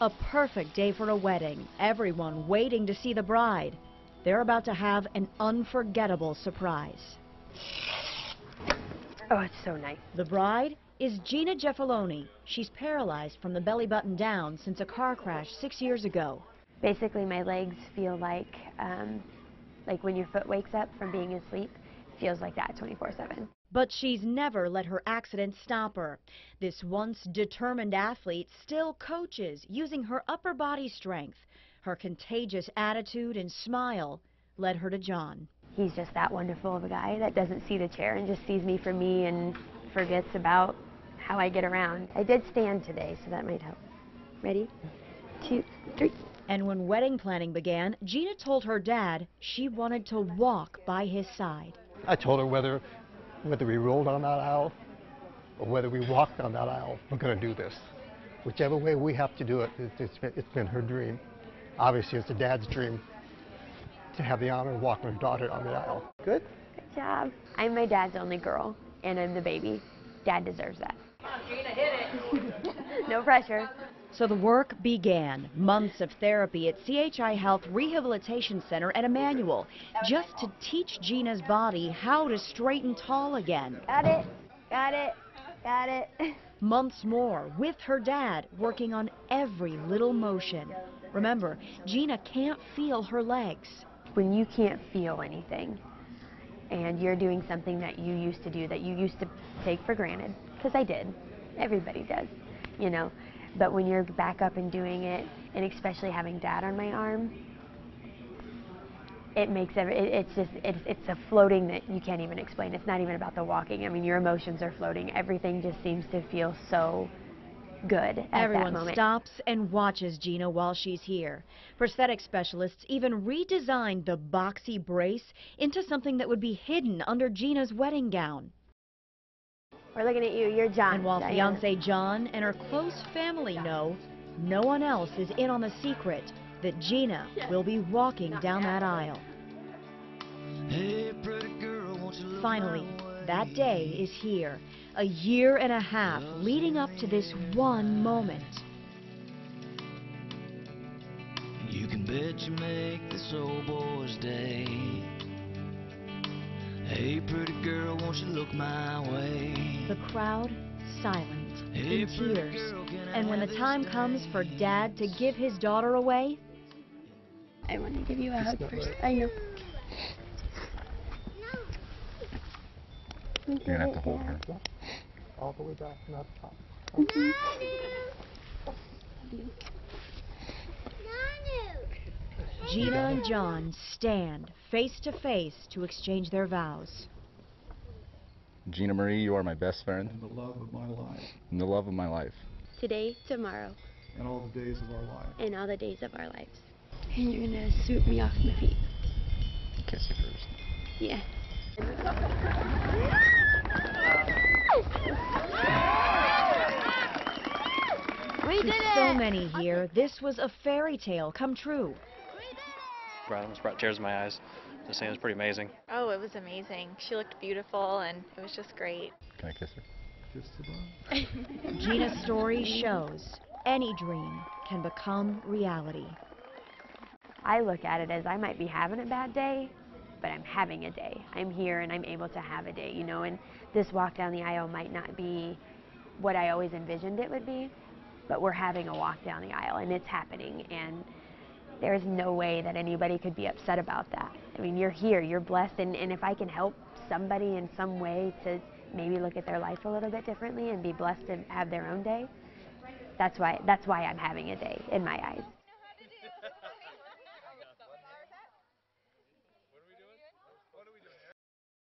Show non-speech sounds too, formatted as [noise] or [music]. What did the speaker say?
A perfect day for a wedding. Everyone waiting to see the bride. They're about to have an unforgettable surprise. Oh, it's so nice. The bride is Gina Giaffoglione. She's paralyzed from the belly button down since a car crash six years ago. Basically, my legs feel like, um, like when your foot wakes up from being asleep, feels like that 24/7. But she's never let her accident stop her. This once determined athlete still coaches using her upper body strength. Her contagious attitude and smile led her to John. He's just that wonderful of a guy that doesn't see the chair and just sees me for me and forgets about how I get around. I did stand today, so that might help. Ready? Two, three. And when wedding planning began, Gina told her dad she wanted to walk by his side. I told her whether, whether we rolled down that aisle or whether we walked down that aisle, we're going to do this. Whichever way we have to do it, it it's, been, it's been her dream. Obviously, it's a dad's dream to have the honor of walking her daughter down the aisle. Good? Good job. I'm my dad's only girl, and I'm the baby. Dad deserves that. Come on, Gina, hit it. [laughs] no pressure. So the work began. Months of therapy at CHI Health Rehabilitation Center at Immanuel, just to teach Gina's body how to straighten tall again. Got it. Got it. Got it. [laughs] Months more with her dad working on every little motion. Remember, Gina can't feel her legs. When you can't feel anything and you're doing something that you used to do, that you used to take for granted, because I did, everybody does, you know, but when you're back up and doing it, and especially having dad on my arm, it makes every, it, it's just, it's, it's a floating that you can't even explain. It's not even about the walking. I mean, your emotions are floating. Everything just seems to feel so good Everyone stops and watches Gina while she's here. Prosthetic specialists even redesigned the boxy brace into something that would be hidden under Gina's wedding gown. We're looking at you. You're John. And while Diana. fiance John and her close family know, no one else is in on the secret that Gina will be walking down that aisle. Finally, that day is here. A year and a half leading up to this one moment. You can bet you make this old boy's day. Hey, pretty girl, won't you look my way? The crowd silent, Hey, in tears. girl, And when the time day? comes for Dad to give his daughter away, I want to give you a hug first. right. I know. You're gonna have to hold her. All the way back, not top. Gina and John stand face to face to exchange their vows. Gina Marie, you are my best friend and the love of my life and the love of my life. Today, tomorrow, and all the days of our life. and all the days of our lives. And you're gonna swoop me off my feet. Kiss you first. Yeah. We did To so many here, this was a fairy tale come true. Right, almost brought tears to my eyes. The saying, it was pretty amazing. Oh, it was amazing. She looked beautiful and it was just great. Can I kiss her? Kiss the. [laughs] Gina's story shows any dream can become reality. I look at it as I might be having a bad day, but I'm having a day. I'm here and I'm able to have a day, you know, and this walk down the aisle might not be what I always envisioned it would be, but we're having a walk down the aisle and it's happening and there's no way that anybody could be upset about that. I mean, you're here, you're blessed, and, and if I can help somebody in some way to maybe look at their life a little bit differently and be blessed to have their own day, that's why, that's why I'm having a day in my eyes.